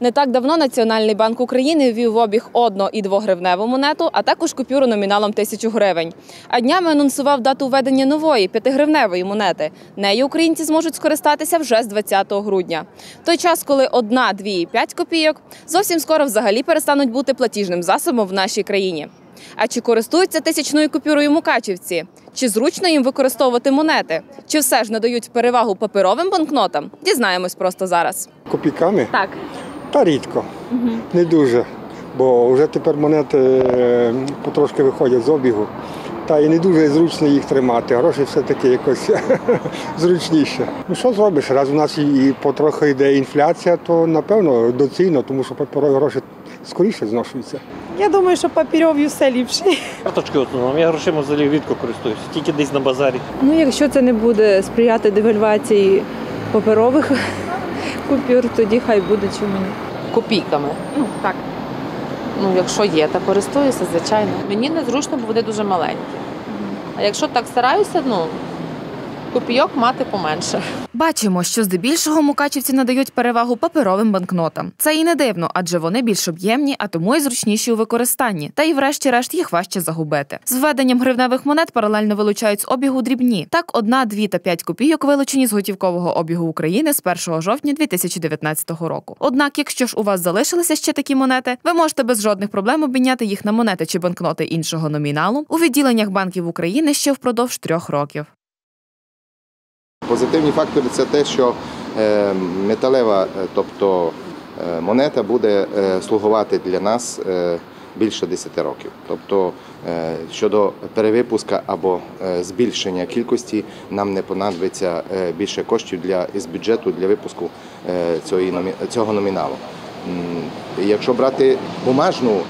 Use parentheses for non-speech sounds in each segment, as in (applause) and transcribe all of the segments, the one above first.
Не так давно Національний банк України ввів в обіг одно- і двогривневу монету, а також купюру номіналом тисячу гривень. А днями анонсував дату введення нової п'ятигривневої монети. Нею українці зможуть скористатися вже з 20 грудня. В той час, коли одна, дві і п'ять копійок зовсім скоро взагалі перестануть бути платіжним засобом в нашій країні. А чи користуються тисячною купюрою мукачівці? Чи зручно їм використовувати монети? Чи все ж надають перевагу паперовим банкнотам? Дізнаємось просто зараз. Копійками? Так. Та рідко. Не дуже. Бо вже тепер монети е, потрошки виходять з обігу. Та і не дуже зручно їх тримати. Гроші все-таки якось (laughs) зручніше. Ну що зробиш? Раз у нас і потрохи йде інфляція, то напевно доцільно, тому що паперові гроші скоріше зношуються. Я думаю, що папірові все ліпше. Карточки основному. Я грошима взагалі рідко користуюся, тільки десь на базарі. Ну, якщо це не буде сприяти девальвації паперових купюр, тоді хай буде чому ні. копійками. Ну так. Ну, якщо є, то користуюся, звичайно. Мені незручно, бо вони дуже маленькі. А якщо так стараюся, ну копійок мати поменше. Бачимо, що здебільшого мукачівці надають перевагу паперовим банкнотам. Це і не дивно, адже вони більш об'ємні, а тому і зручніші у використанні. Та й врешті-решт їх важче загубити. З введенням гривневих монет паралельно вилучають з обігу дрібні. Так, одна, дві та п'ять копійок вилучені з готівкового обігу України з 1 жовтня 2019 року. Однак, якщо ж у вас залишилися ще такі монети, ви можете без жодних проблем обміняти їх на монети чи банкноти іншого номіналу у відділеннях банків України ще впродовж трьох років. Позитивні фактори це те, що е, металева, е, тобто е, монета буде слугувати для нас більше 10 років. Тобто щодо перевипуска або збільшення кількості, нам не понадобиться більше коштів для із бюджету для випуску цього номіналу. Якщо брати бумажну е,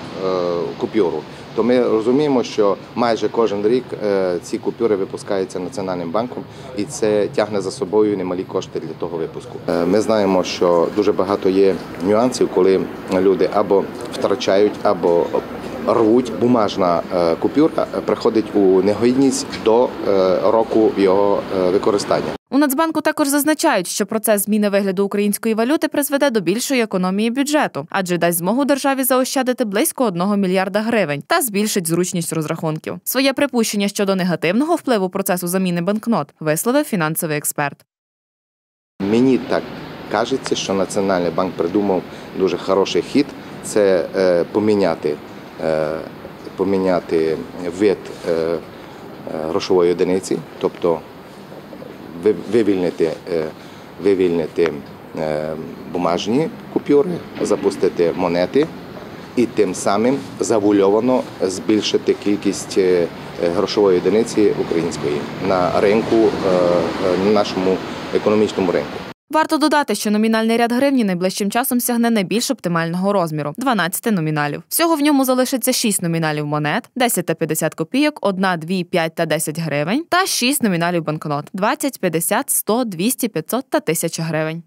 купюру, то ми розуміємо, що майже кожен рік е, ці купюри випускаються Національним банком, і це тягне за собою немалі кошти для того випуску. Е, Ми знаємо, що дуже багато є нюансів, коли люди або втрачають, або рвуть. Бумажна купюра приходить у негодність до року його використання. У Нацбанку також зазначають, що процес зміни вигляду української валюти призведе до більшої економії бюджету, адже дасть змогу державі заощадити близько 1 мільярда гривень та збільшить зручність розрахунків. Своє припущення щодо негативного впливу процесу заміни банкнот висловив фінансовий експерт. Мені так кажеться, що Національний банк придумав дуже хороший хід це е, поміняти, е, поміняти вид е, грошової одиниці, тобто вивільнити, е, вивільнити е, бумажні купюри, запустити монети і тим самим завульовано збільшити кількість е, грошової одиниці української на ринку, на нашому економічному ринку. Варто додати, що номінальний ряд гривні найближчим часом сягне найбільш оптимального розміру 12 номіналів. Всього в ньому залишиться 6 номіналів монет, 10 та 50 копійок, 1, 2, 5 та 10 гривень та 6 номіналів банкнот 20, 50, 100, 200, 500 та 1000 гривень.